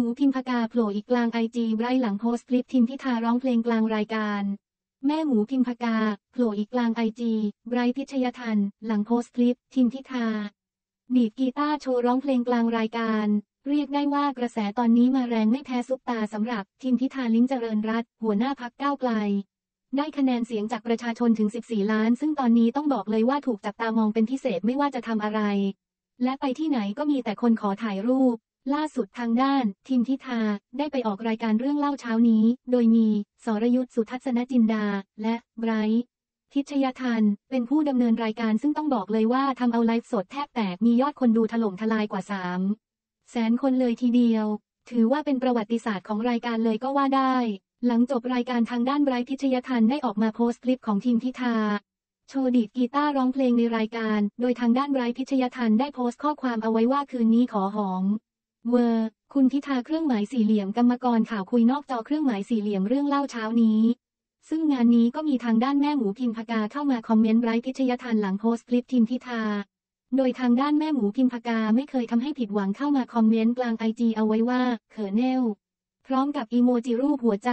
มูพิมพกาโผล่อีกกลางไอจีไรหลังโพสต์คลิปทิมพิธาร้องเพลงกลางรายการ แม่หมูพิมพกาโผล่อีกกลางไอจีไรพิชยทัน หลังโพสต์คลิปทิมพิธาดีดกีตาร์โชว์ร้องเพลงกลางรายการ เรียกได้ว่ากระแสตอนนี้มาแรงไม่แพ้ซุปตาสำหรับทิมพิธาลิ้มเจริญรัตหัวหน้าพักก้าวไกล ได้คะแนนเสียงจากประชาชนถึง 14 ล้าน ซึ่งตอนนี้ต้องบอกเลยว่าถูกจับตามองเป็นพิเศษไม่ว่าจะทำอะไร และไปที่ไหนก็มีแต่คนขอถ่ายรูป ล่าสุดทางด้าน ทิมทิธาได้ไปออกรายการเรื่องเล่าเช้านี้ โดยมีสรยุทธสุทัศนจินดา และไบรท์ทิชยทัน เป็นผู้ดำเนินรายการซึ่งต้องบอกเลยว่าทำเอาไลฟ์สดแทบแตกมียอดคนดูถล่มทลายกว่า3แสนคนเลยทีเดียว ถือว่าเป็นประวัติศาสตร์ของรายการเลยก็ว่าได้ หลังจบรายการทางด้านไบรท์พิชยทันได้ออกมาโพสต์คลิปของทีมพิธาโชว์ดีดกีตาร์ร้องเพลงในรายการ โดยทางด้านไบรท์พิชญทัฬห์ได้โพสต์ข้อความเอาไว้ว่าคืนนี้ขอหอม เวอร์คุณพิธาเครื่องหมายสี่เหลี่ยมกรรมกรข่าวคุยนอกจอเครื่องหมายสี่เหลี่ยมเรื่องเล่าเช้านี้ ซึ่งงานนี้ก็มีทางด้านแม่หมูพิมพ์ผกาเข้ามาคอมเมนต์ไบรท์พิชญทัฬห์หลังโพสต์คลิปทิมพิธา โดยทางด้านแม่หมูพิมพ์ผกาไม่เคยทำให้ผิดหวังเข้ามาคอมเมนต์กลางไอจีเอาไว้ว่าเขินเลยพร้อมกับอีโมจิรูปหัวใจ